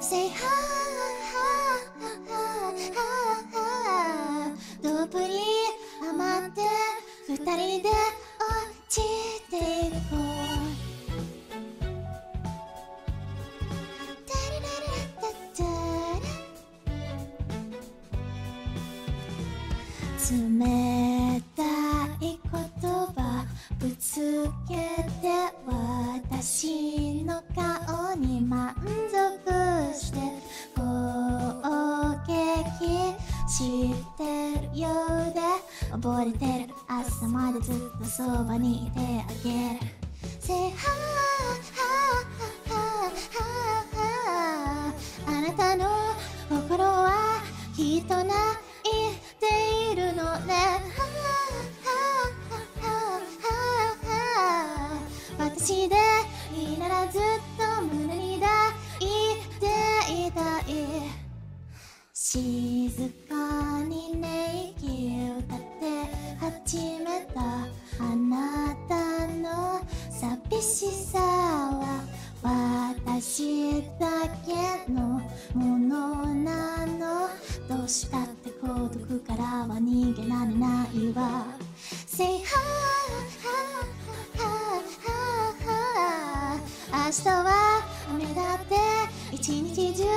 Say ha ha ha ha ha どっぷりハマって二人で冷たい言葉ぶつけて私の顔に満足して攻撃してるようで溺れてる朝までずっとそばにいてあげる Say ha ha ha ha あなたの心はきっと泣いいならずっと胸に抱いていたい静かにね息を歌って始めたあなたの寂しさは私だけのものなの。どうしたって孤独からは逃げられないわ。Say ha 日は雨だって一日中部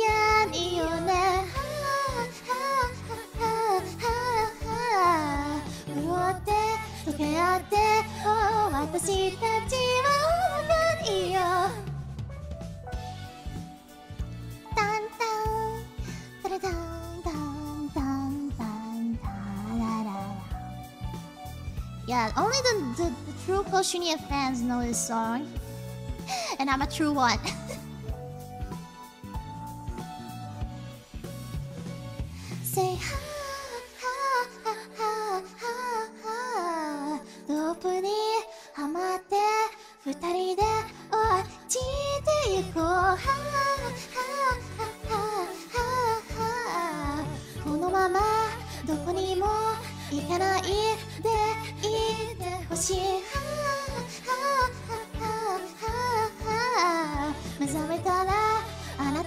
屋にいよね。潤って溶け合って Oh 私たちは仲いいよ。タンタンタラタンタンタンタンタラララ。Yeah, only the, the, the true Koshunia fans know this song. And I'm a true one. Say ha ha ha ha ha ha どっぷりハマって二人で落ちてゆこう Ha ha ha ha ha このままどこにも行かないでいてほしい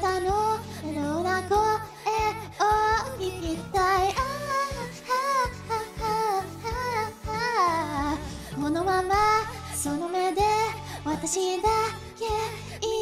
たの妙な声を聞きたい。ああこのままその目で私だけ。